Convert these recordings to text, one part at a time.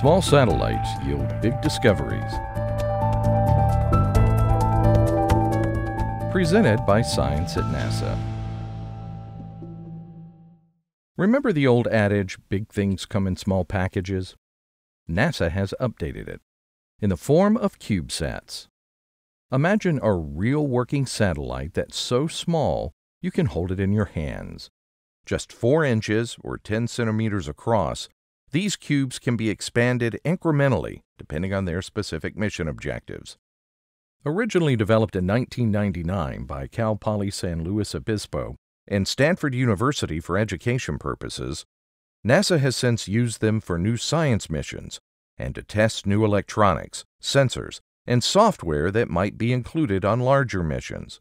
Small satellites yield big discoveries. Presented by Science at NASA. Remember the old adage, big things come in small packages? NASA has updated it in the form of CubeSats. Imagine a real working satellite that's so small you can hold it in your hands. Just 4 inches or 10 centimeters across, these cubes can be expanded incrementally depending on their specific mission objectives. Originally developed in 1999 by Cal Poly San Luis Obispo and Stanford University for education purposes, NASA has since used them for new science missions and to test new electronics, sensors, and software that might be included on larger missions.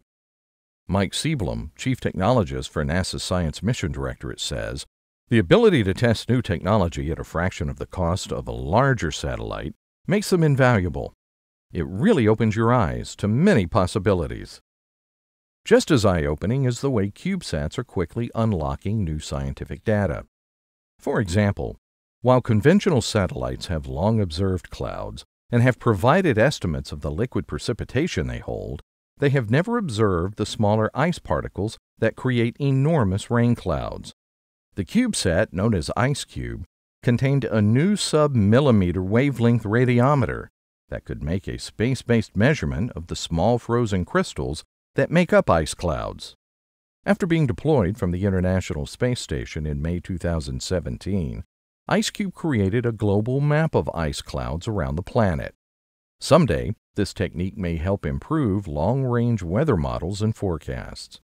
Mike Seablom, Chief Technologist for NASA's Science Mission Directorate, says the ability to test new technology at a fraction of the cost of a larger satellite makes them invaluable. It really opens your eyes to many possibilities. Just as eye opening is the way CubeSats are quickly unlocking new scientific data. For example, while conventional satellites have long observed clouds and have provided estimates of the liquid precipitation they hold, they have never observed the smaller ice particles that create enormous rain clouds. The CubeSat, known as IceCube, contained a new sub-millimeter wavelength radiometer that could make a space-based measurement of the small frozen crystals that make up ice clouds. After being deployed from the International Space Station in May 2017, IceCube created a global map of ice clouds around the planet. Someday, this technique may help improve long-range weather models and forecasts.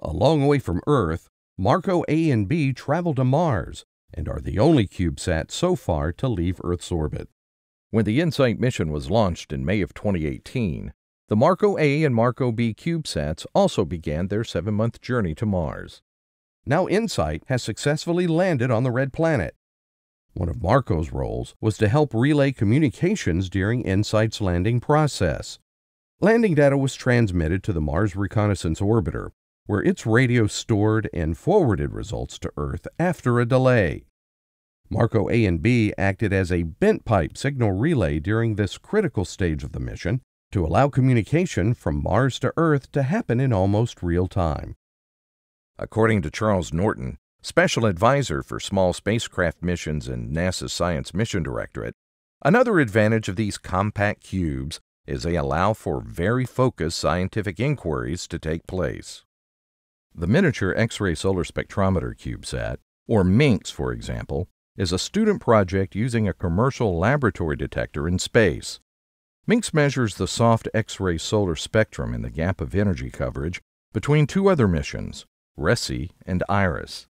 A long way from Earth, MarCO A and B travel to Mars and are the only CubeSat so far to leave Earth's orbit. When the InSight mission was launched in May of 2018, the MarCO A and MarCO B CubeSats also began their seven-month journey to Mars. Now InSight has successfully landed on the Red Planet. One of MarCO's roles was to help relay communications during InSight's landing process. Landing data was transmitted to the Mars Reconnaissance Orbiter, where its radio stored and forwarded results to Earth after a delay. MarCO A and B acted as a bent pipe signal relay during this critical stage of the mission to allow communication from Mars to Earth to happen in almost real time. According to Charles Norton, Special Advisor for Small Spacecraft Missions and NASA's Science Mission Directorate, another advantage of these compact cubes is they allow for very focused scientific inquiries to take place. The Miniature X-ray Solar Spectrometer CubeSat, or MinXSS for example, is a student project using a commercial laboratory detector in space. MinXSS measures the soft X-ray solar spectrum in the gap of energy coverage between two other missions, RHESSI and IRIS.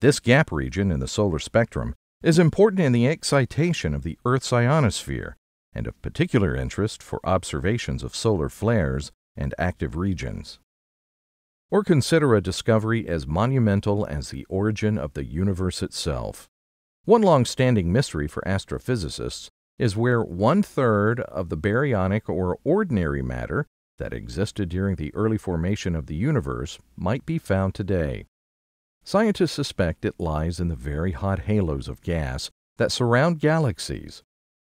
This gap region in the solar spectrum is important in the excitation of the Earth's ionosphere and of particular interest for observations of solar flares and active regions or consider a discovery as monumental as the origin of the universe itself. One long standing mystery for astrophysicists is where one third of the baryonic or ordinary matter that existed during the early formation of the universe might be found today. Scientists suspect it lies in the very hot halos of gas that surround galaxies.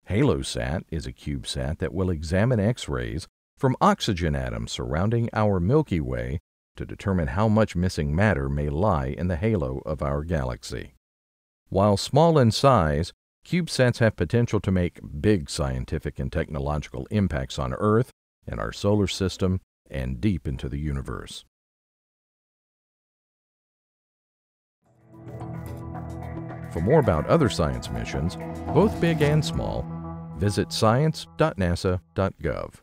HaloSat is a CubeSat that will examine X rays from oxygen atoms surrounding our Milky Way to determine how much missing matter may lie in the halo of our galaxy. While small in size, CubeSats have potential to make big scientific and technological impacts on Earth, in our solar system, and deep into the universe. For more about other science missions, both big and small, visit science.nasa.gov.